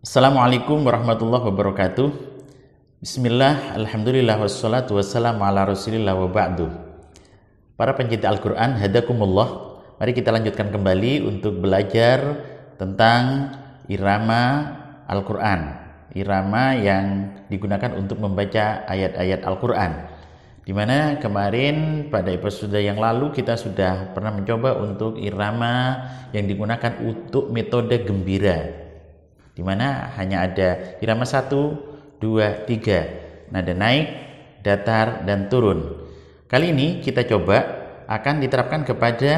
Assalamualaikum warahmatullahi wabarakatuh. Bismillah, alhamdulillah, wassalatu wassalamu ala rasulillah wa ba'du. Para pencinta Al-Quran, hadakumullah. Mari kita lanjutkan kembali untuk belajar tentang irama Al-Quran. Irama yang digunakan untuk membaca ayat-ayat Al-Quran. Di mana kemarin pada episode yang lalu kita sudah pernah mencoba untuk irama yang digunakan untuk metode gembira di mana hanya ada irama satu, dua, tiga, nada naik, datar, dan turun. Kali ini kita coba akan diterapkan kepada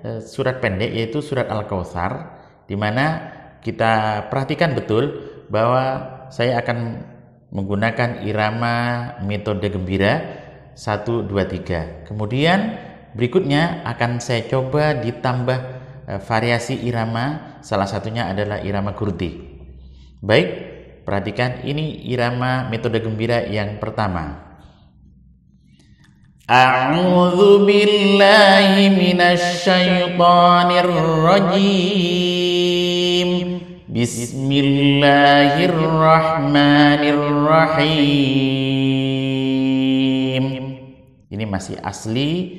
eh, surat pendek yaitu surat Al-Kautsar di mana kita perhatikan betul bahwa saya akan menggunakan irama metode gembira 1 2 3. Kemudian berikutnya akan saya coba ditambah eh, variasi irama salah satunya adalah irama kurdi. Baik, perhatikan ini irama metode gembira yang pertama. A'udzu billahi minasyaitonir rajim. Bismillahirrahmanirrahim. Ini masih asli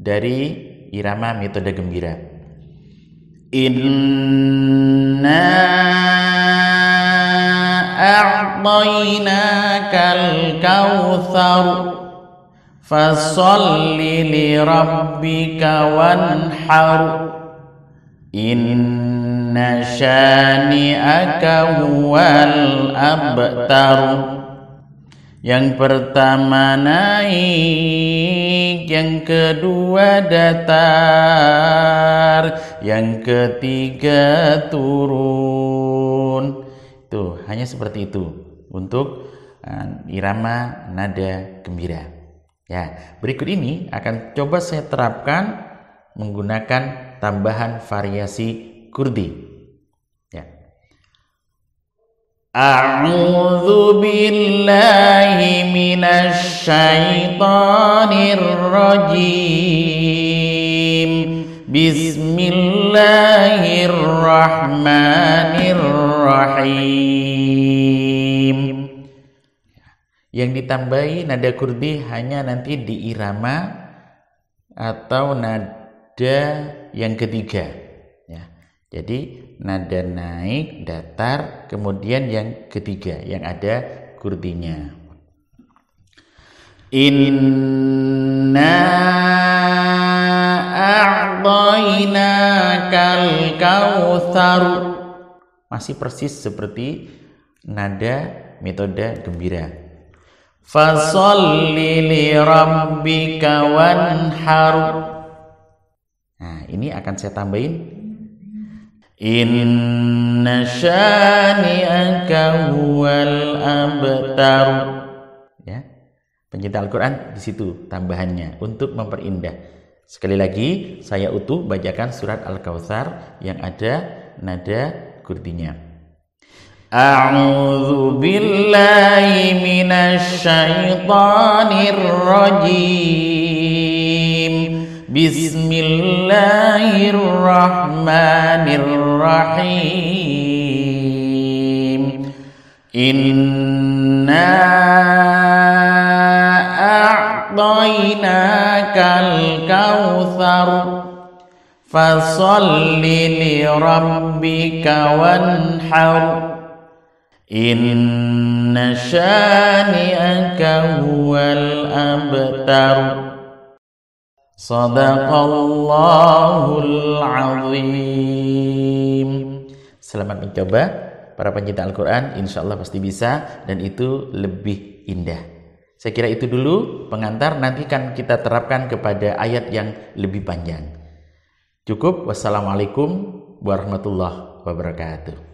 dari irama metode gembira. Inna أعطيناك الكوثر فصل لربك وانحر إن شانئك هو الأبتر Yang pertama naik, yang kedua datar, yang ketiga turun. Tuh, hanya seperti itu untuk uh, irama nada gembira. Ya, berikut ini akan coba saya terapkan menggunakan tambahan variasi kurdi. Ya. A'udzu billahi minasyaitonir rajim. Bismillahirrahmanirrahim. Yang ditambahi nada kurdi hanya nanti di irama atau nada yang ketiga. Ya. Jadi nada naik, datar, kemudian yang ketiga yang ada kurdinya. Inna a'tainakal kautsar masih persis seperti nada metode gembira fasalli li rabbika wanhar. Nah ini akan saya tambahin. Inna syani'aka huwal abtar. Ya pencinta Al-Qur'an di situ tambahannya untuk memperindah. Sekali lagi saya utuh bacakan surat Al-Kautsar yang ada nada kurdinya. A'udzu billahi minasyaitonir rajim. Bismillahirrahmanirrahim. Inna a'tainakal kautsar fasalli li rabbika wanhar inna syani'aka huwal abtar Sadaqallahul azim. Selamat mencoba para pencinta Al-Quran. Insya Allah pasti bisa dan itu lebih indah. Saya kira itu dulu pengantar, nanti kan kita terapkan kepada ayat yang lebih panjang. Cukup, wassalamualaikum warahmatullahi wabarakatuh.